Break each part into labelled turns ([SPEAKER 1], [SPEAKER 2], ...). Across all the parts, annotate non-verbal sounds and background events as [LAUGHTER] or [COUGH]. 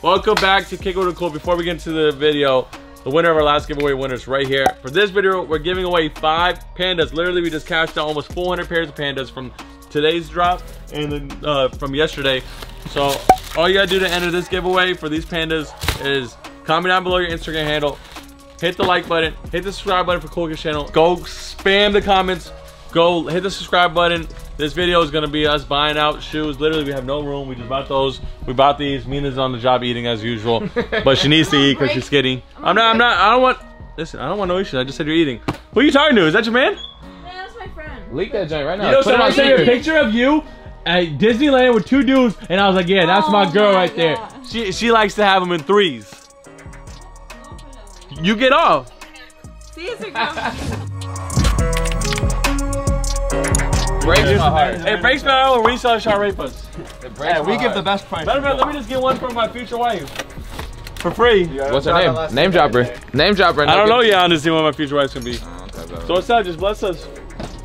[SPEAKER 1] Welcome back to Kick With Cool. Before we get into the video, the winner of our last giveaway winners right here. For this video, we're giving away five pandas. Literally, we just cashed out almost 400 pairs of pandas from today's drop and then uh, from yesterday. So all you gotta do to enter this giveaway for these pandas is comment down below your Instagram handle, hit the like button, hit the subscribe button for Cool Kicks channel. Go spam the comments, go hit the subscribe button. This video is gonna be us buying out shoes. Literally, we have no room. We just bought those. We bought these. Mina's on the job eating as usual, [LAUGHS] but she needs to eat because she's skinny. I'm not. I'm not. I don't want. Listen, I don't want no issues. I just said you're eating. Who are you talking to? Is that your man?
[SPEAKER 2] Yeah, that's my friend.
[SPEAKER 3] Leak that joint right now.
[SPEAKER 1] You know,
[SPEAKER 3] Put it
[SPEAKER 1] so I
[SPEAKER 3] on
[SPEAKER 1] sent you a picture of you at Disneyland with two dudes, and I was like, yeah, that's
[SPEAKER 2] Oh
[SPEAKER 1] my girl
[SPEAKER 2] my
[SPEAKER 1] right there. She she likes to have them in threes. You get off.
[SPEAKER 2] Caesar comes.
[SPEAKER 3] Breaks my heart.
[SPEAKER 1] Hey, breaks my heart when resell shot rape us.
[SPEAKER 3] It breaks my heart.
[SPEAKER 4] best price.
[SPEAKER 1] Matter of fact, let me just get one from my future wife. For free.
[SPEAKER 3] What's her name? Name dropper. Name dropper.
[SPEAKER 1] I don't know yet, honestly, what my future wife's gonna be. So
[SPEAKER 3] So
[SPEAKER 1] what's up? Just bless us.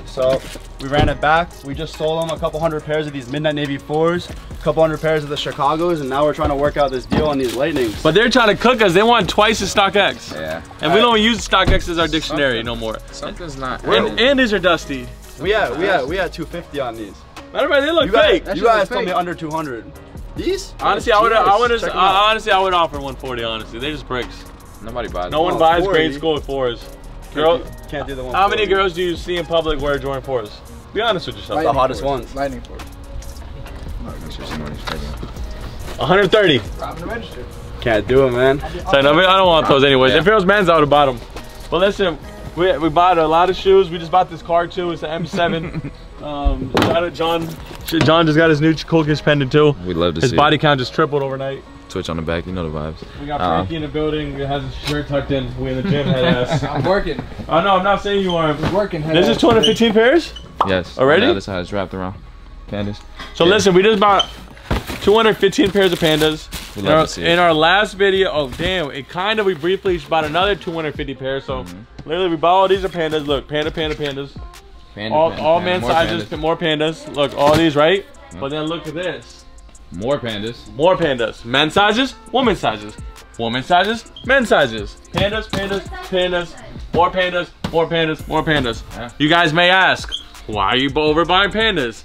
[SPEAKER 4] So we ran it back. We just sold them a couple hundred pairs of these Midnight Navy 4s, a couple hundred pairs of the Chicagos, and now we're trying to work out this deal on these Lightnings.
[SPEAKER 1] But they're trying to cook us. They want twice the StockX.
[SPEAKER 3] yeah.
[SPEAKER 1] And we don't use StockX as our dictionary no more.
[SPEAKER 3] Something's not.
[SPEAKER 1] And, and these are dusty.
[SPEAKER 4] We had we had we had 250 on these.
[SPEAKER 1] Matter of fact, they look
[SPEAKER 4] You
[SPEAKER 1] fake.
[SPEAKER 3] That
[SPEAKER 4] you guys
[SPEAKER 3] was
[SPEAKER 4] told me under 200. These?
[SPEAKER 1] Honestly, I oh, would, I would,
[SPEAKER 4] Check 'em out.
[SPEAKER 1] honestly, I would offer 140. Honestly, they just bricks.
[SPEAKER 3] Nobody buys.
[SPEAKER 1] No one
[SPEAKER 4] Oh,
[SPEAKER 1] buys
[SPEAKER 4] 40.
[SPEAKER 1] grade school with fours.
[SPEAKER 4] Can't
[SPEAKER 1] Girl,
[SPEAKER 4] do- can't do the one.
[SPEAKER 1] how many girls do you see in public wear Jordan fours? Be honest with yourself.
[SPEAKER 4] The hottest ones.
[SPEAKER 5] Lightning force.
[SPEAKER 3] Make sure she knows she's taking.
[SPEAKER 1] 130.
[SPEAKER 5] Robbing the register.
[SPEAKER 4] Can't do it, man.
[SPEAKER 1] So no, I don't want those anyways.
[SPEAKER 3] Yeah.
[SPEAKER 1] If it was men's, I would have bought them. But listen, we, we bought a lot of shoes. We just bought this car too. It's an M7. [LAUGHS] um, shout out John. John just got his new Cool Kicks pendant too.
[SPEAKER 3] We love to
[SPEAKER 1] His
[SPEAKER 3] see
[SPEAKER 1] body count just tripled overnight.
[SPEAKER 3] Twitch on the back. You know the vibes.
[SPEAKER 1] We got
[SPEAKER 3] Uh,
[SPEAKER 1] Frankie in the building. He has his shirt tucked in. We in the gym head ass. [LAUGHS]
[SPEAKER 5] I'm working.
[SPEAKER 1] oh no, I'm not saying you aren't.
[SPEAKER 5] I'm Working.
[SPEAKER 1] This is 215 pairs.
[SPEAKER 3] Yes.
[SPEAKER 1] Already?
[SPEAKER 3] On the other side, it's wrapped around. Pandas.
[SPEAKER 1] So
[SPEAKER 3] Yeah.
[SPEAKER 1] listen, we just bought 215 pairs of pandas.
[SPEAKER 3] We
[SPEAKER 1] In our,
[SPEAKER 3] to see it.
[SPEAKER 1] in our last video, oh damn, it kind of we briefly bought another 250 pairs. So
[SPEAKER 3] Mm-hmm.
[SPEAKER 1] literally, we bought all these are pandas. Look, panda, panda, pandas.
[SPEAKER 3] Panda,
[SPEAKER 1] all
[SPEAKER 3] panda,
[SPEAKER 1] all man sizes,
[SPEAKER 3] pandas.
[SPEAKER 1] more pandas. Look, all these right. But then look at this,
[SPEAKER 3] More pandas.
[SPEAKER 1] more pandas. Men sizes, woman sizes, woman sizes, men sizes. Pandas, pandas, pandas. More pandas, more pandas, more pandas.
[SPEAKER 3] Yeah.
[SPEAKER 1] You guys may ask, why are you over buying pandas?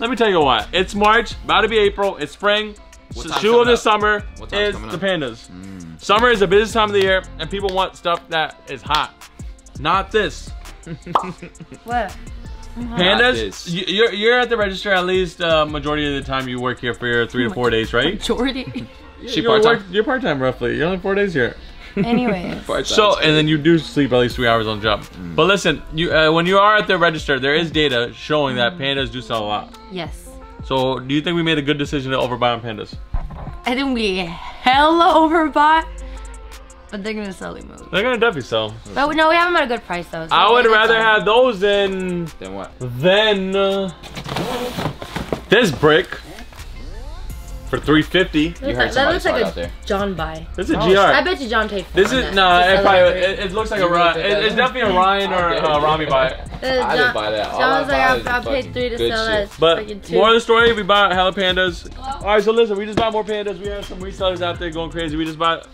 [SPEAKER 1] Let me tell you why. It's March, about to be April. It's spring.
[SPEAKER 3] What
[SPEAKER 1] S- shoe of
[SPEAKER 3] coming
[SPEAKER 1] the
[SPEAKER 3] up?
[SPEAKER 1] summer is the
[SPEAKER 3] up? Mm.
[SPEAKER 1] pandas. Summer is the busiest time of the year, and people want stuff that is hot. Not this. [LAUGHS]
[SPEAKER 2] What?
[SPEAKER 1] Pandas, you- you're, you're at the register at least uh, majority of the time you work here for your three to four days, right?
[SPEAKER 2] Majority. [LAUGHS]
[SPEAKER 3] She
[SPEAKER 1] You're
[SPEAKER 3] part-time?
[SPEAKER 1] work- You're part time roughly. You're only four days here. [LAUGHS]
[SPEAKER 2] Anyways.
[SPEAKER 1] So and then you do sleep at least three hours on the job.
[SPEAKER 3] Mm.
[SPEAKER 1] But listen, you uh, when you are at the register, there is data showing that pandas do sell a lot.
[SPEAKER 2] Yes.
[SPEAKER 1] So do you think we made a good decision to overbuy on pandas?
[SPEAKER 2] I think we hella overbought. But they're gonna sell move.
[SPEAKER 1] They're gonna definitely sell.
[SPEAKER 2] But no, we have them at a good price though. so
[SPEAKER 1] I would rather
[SPEAKER 2] fine.
[SPEAKER 1] have those than
[SPEAKER 3] Then what?
[SPEAKER 1] than uh, this brick for 350.
[SPEAKER 2] Looks
[SPEAKER 3] You
[SPEAKER 2] like-
[SPEAKER 3] heard
[SPEAKER 2] that
[SPEAKER 3] somebody
[SPEAKER 2] looks like a
[SPEAKER 3] out there.
[SPEAKER 2] John buy.
[SPEAKER 1] This is a
[SPEAKER 2] I
[SPEAKER 1] GR.
[SPEAKER 2] I bet you John paid for
[SPEAKER 1] This is
[SPEAKER 2] that.
[SPEAKER 1] no,
[SPEAKER 2] Just
[SPEAKER 1] it, probably, it, it looks like a Ryan.
[SPEAKER 3] really
[SPEAKER 1] It, it's definitely a Ryan or [LAUGHS] uh, Rami buy.
[SPEAKER 2] Uh,
[SPEAKER 3] I didn't buy that. All
[SPEAKER 2] John
[SPEAKER 3] I
[SPEAKER 2] was like, I,
[SPEAKER 3] is
[SPEAKER 2] I paid three to
[SPEAKER 3] good
[SPEAKER 2] sell
[SPEAKER 3] shit.
[SPEAKER 2] that.
[SPEAKER 1] But
[SPEAKER 2] freaking two.
[SPEAKER 1] more of the story, we bought hella pandas. All right, so listen, we just bought more pandas. We have some resellers out there going crazy. We just bought,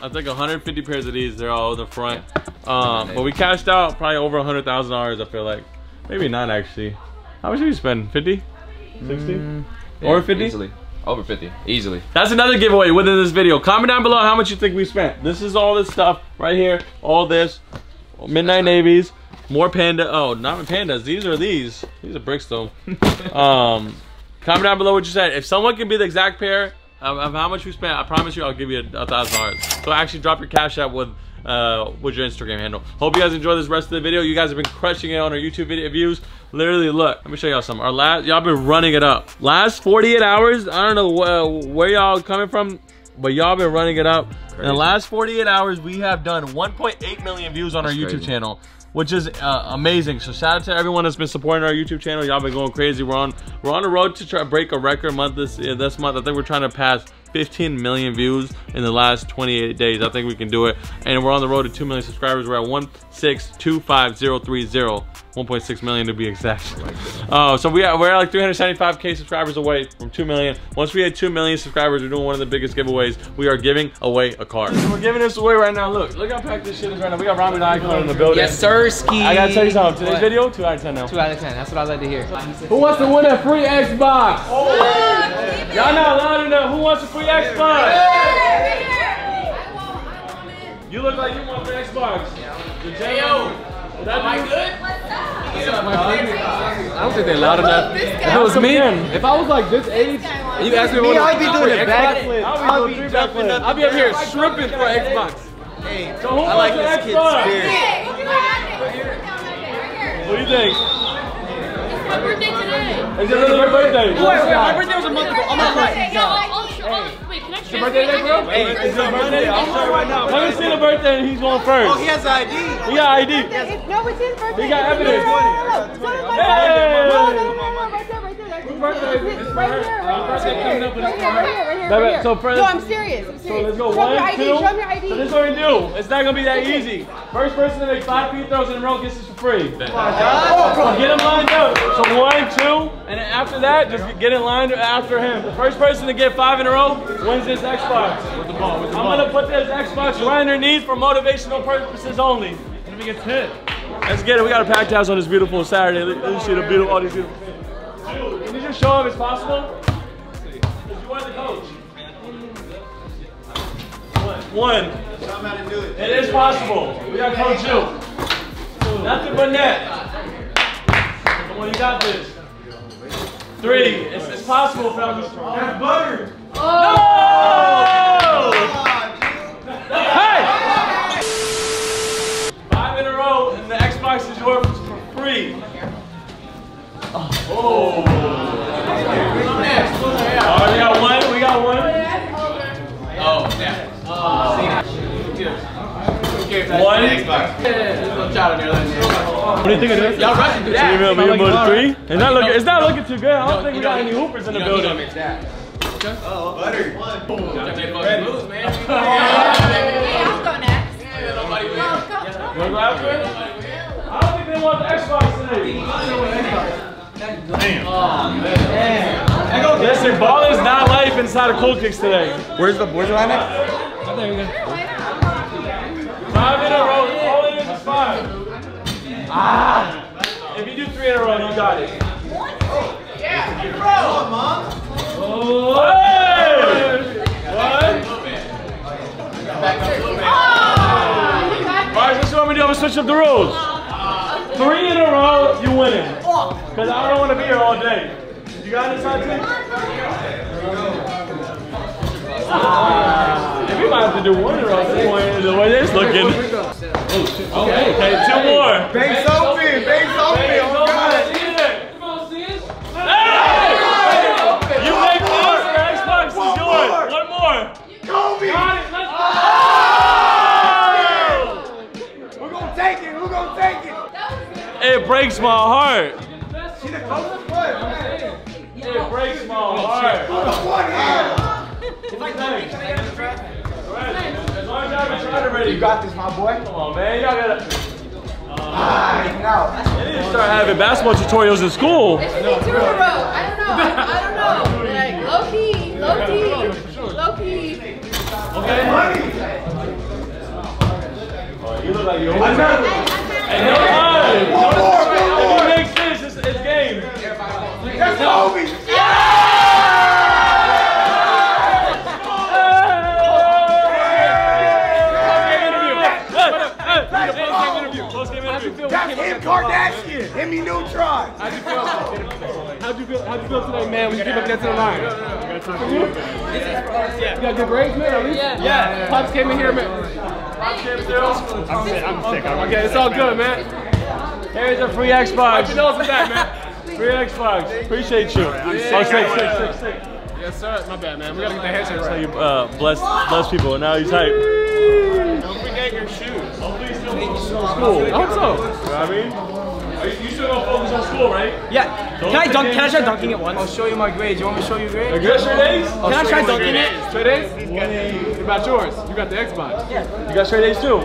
[SPEAKER 1] I think, 150 pairs of these. They're all in the front. Um, but we cashed out probably over $100,000. I feel like, maybe not actually. How much did we spend? 50, 60,
[SPEAKER 3] Yeah,
[SPEAKER 1] or 50?
[SPEAKER 3] Easily. Over 50. Easily.
[SPEAKER 1] That's another giveaway within this video. Comment down below how much you think we spent. This is all this stuff right here. All this. Midnight Navies. More panda. Oh, not pandas. These are these. These are bricks though. um, comment down below what you said. If someone can be the exact pair of, of how much we spent, I promise you I'll give you a, a thousand dollars. So actually drop your cash app with uh, with your Instagram handle. Hope you guys enjoy this rest of the video. You guys have been crushing it on our YouTube video views. Literally, look. Let me show y'all something. Our last, y'all been running it up. Last 48 hours. I don't know wh- where y'all coming from, but y'all been running it up. In the last 48 hours, we have done 1.8 million views on our
[SPEAKER 3] That's
[SPEAKER 1] YouTube
[SPEAKER 3] crazy.
[SPEAKER 1] channel. Which is uh, amazing. So shout out to everyone that's been supporting our YouTube channel. Y'all been going crazy. We're on we're on the road to try to break a record month this uh, this month. I think we're trying to pass 15 million views in the last 28 days. I think we can do it. And we're on the road to 2 million subscribers. We're at 1625030. 1.6 million to be exact. Uh, so we are, we're at like 375k subscribers away from 2 million. Once we hit 2 million subscribers, we're doing one of the biggest giveaways. We are giving away a car. So we're giving this away right now. Look, look how packed this shit is right now. We got Rami Icon in the building.
[SPEAKER 5] Yes, sir, ski.
[SPEAKER 1] I gotta tell you something. Today's
[SPEAKER 5] What?
[SPEAKER 1] video, 2 out of 10 now.
[SPEAKER 5] Two out of ten. That's what I like to hear.
[SPEAKER 1] Who wants to win a free Xbox? Y'all not loud enough. Who wants a free Xbox? You look like you want the Xbox. The J.O. Am I good?
[SPEAKER 5] I don't think they're loud enough. If it was me, if I was like this age, you asked me
[SPEAKER 4] Me,
[SPEAKER 5] what
[SPEAKER 4] I'd be doing a
[SPEAKER 5] Xbox,
[SPEAKER 4] backflip.
[SPEAKER 1] I'll
[SPEAKER 4] I'd
[SPEAKER 1] be
[SPEAKER 4] be jumping up.
[SPEAKER 5] I'll be up here shrimping for Xbox.
[SPEAKER 1] So
[SPEAKER 4] I like
[SPEAKER 1] wants
[SPEAKER 4] this
[SPEAKER 1] an
[SPEAKER 4] kid's
[SPEAKER 1] Xbox?
[SPEAKER 4] spirit.
[SPEAKER 1] What do you think?
[SPEAKER 2] It's my birthday today.
[SPEAKER 1] Is it really your birthday?
[SPEAKER 5] Wait, wait, my birthday was a month ago. I'm not
[SPEAKER 2] Okay, yo, I'll, I'll, I'll, wait, can I transfer?
[SPEAKER 5] birthday today, bro?
[SPEAKER 4] Hey, it's your birthday. I'm sorry right now.
[SPEAKER 1] Let me see the birthday and he's going first.
[SPEAKER 4] Oh, he has ID.
[SPEAKER 1] He got ID.
[SPEAKER 6] No, it's his birthday.
[SPEAKER 1] He got evidence.
[SPEAKER 6] No, no, no, here, right here.
[SPEAKER 1] so for-
[SPEAKER 6] No, I'm serious. I'm
[SPEAKER 1] So let's go
[SPEAKER 6] Show
[SPEAKER 1] one,
[SPEAKER 6] your ID.
[SPEAKER 1] two.
[SPEAKER 6] Show me your ID.
[SPEAKER 1] So this is what we do. It's not gonna be that easy. First person to make five free throws in a row gets this for free. Oh so get him lined up. So one, two, and then after that, just get in line after him. The first person to get five in a row wins this Xbox. With the ball, with the I'm gonna put this Xbox right underneath for motivational purposes only. And if he gets hit. Let's get it. We got a packed house on this beautiful Saturday. Let let me see the beautiful, all these beautiful. Dude, can you just show him it's possible? Because you are the coach. One. It is possible. We got Coach you. Nothing but net. Come on, you got this. Three. It's, it's possible, fellas. That's butter. No! Hey! Five in a row, and the Xbox is yours for free. Oh. All right, we got one. We got one. One. What do you think of this?
[SPEAKER 5] Y'all rushing through that.
[SPEAKER 1] Give him, give three. It's not looking. It's not looking too good. I don't think we got any hoopers in the
[SPEAKER 5] You know, he gonna
[SPEAKER 1] building.
[SPEAKER 5] mix that.
[SPEAKER 2] Okay, I'll go next.
[SPEAKER 1] You wanna go after it? I don't think they want the Xbox today. Damn. Listen, ball is not life inside of Cool Kicks today.
[SPEAKER 4] Where's the where's the line at?
[SPEAKER 1] Five in a row. All it is is five. Ah. If you do three in a row, you got it. Oh, hey! One. All right, this is what we do. I'm gonna switch up the rules. Three in a row, you winning. Cause I don't want to be here all day. You got it, Santi? Ah, we might have to do one in a row. at this point, The way this looking. Okay, okay, two more.
[SPEAKER 4] Bank's open. Bank's open.
[SPEAKER 1] Hey,
[SPEAKER 4] Oh,
[SPEAKER 1] go
[SPEAKER 4] God.
[SPEAKER 1] for it. Hey! You make four, your Xbox is yours. One more.
[SPEAKER 4] Kobe.
[SPEAKER 1] Got it, let's go!
[SPEAKER 4] We're gonna take it. We're gonna take it.
[SPEAKER 1] It breaks my heart.
[SPEAKER 4] See the closest play.
[SPEAKER 1] It breaks my heart.
[SPEAKER 4] One hand.
[SPEAKER 1] As long as y'all already.
[SPEAKER 4] You got this, my boy.
[SPEAKER 1] Come on, man. Y'all gotta.
[SPEAKER 4] Ah, now.
[SPEAKER 1] They need to start having basketball tutorials in school.
[SPEAKER 2] It should be two in a row. I don't know. I, I don't know. Like low key, low key, low key.
[SPEAKER 1] Okay? Oh, you look like you're And no time.
[SPEAKER 4] One more, one
[SPEAKER 1] If
[SPEAKER 4] more.
[SPEAKER 1] he makes this, it's, it's game.
[SPEAKER 4] That's Kobe. Kardashian. Hit me neutron.
[SPEAKER 5] How'd you feel? How'd you feel? How'd you feel today, man? When you came up there to the line. You got good grades, man. At least. Yeah. yeah. Pops came in here, man. I'm sick. I'm sick. Okay, it's all good, man.
[SPEAKER 1] Here's a free Xbox.
[SPEAKER 5] You know what's that, man?
[SPEAKER 1] Free Xbox. Appreciate you. Oh, sick, sick, sick, sick.
[SPEAKER 5] Yes, sir. My bad, man. We gotta get the handshake
[SPEAKER 1] So
[SPEAKER 5] right.
[SPEAKER 1] you uh, bless, bless people, and now you type
[SPEAKER 5] at your shoes.
[SPEAKER 1] Hopefully you still focus on school.
[SPEAKER 5] I hope so.
[SPEAKER 1] You know what I mean? You still gonna focus on school, right?
[SPEAKER 7] Yeah. Don't can I dunk? Can I try dunking it once?
[SPEAKER 5] I'll show you my grades. You want me to show you grades?
[SPEAKER 1] Your straight A's?
[SPEAKER 7] Can I try dunking it?
[SPEAKER 5] Straight A's? What about yours? You got the Xbox. Yeah.
[SPEAKER 1] You got straight A's too.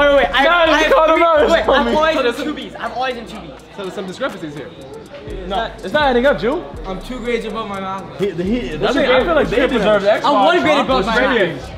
[SPEAKER 7] Oh, wait, wait, I,
[SPEAKER 1] no, I,
[SPEAKER 7] I have three, wait, I'm always so
[SPEAKER 5] in
[SPEAKER 7] two B's. I'm always in two B's.
[SPEAKER 5] So there's some discrepancies here.
[SPEAKER 1] No, it's not adding up, Jew.
[SPEAKER 7] I'm two grades above my mom.
[SPEAKER 1] He, he, I feel like they deserve the Xbox.
[SPEAKER 7] I'm one grade above my mom.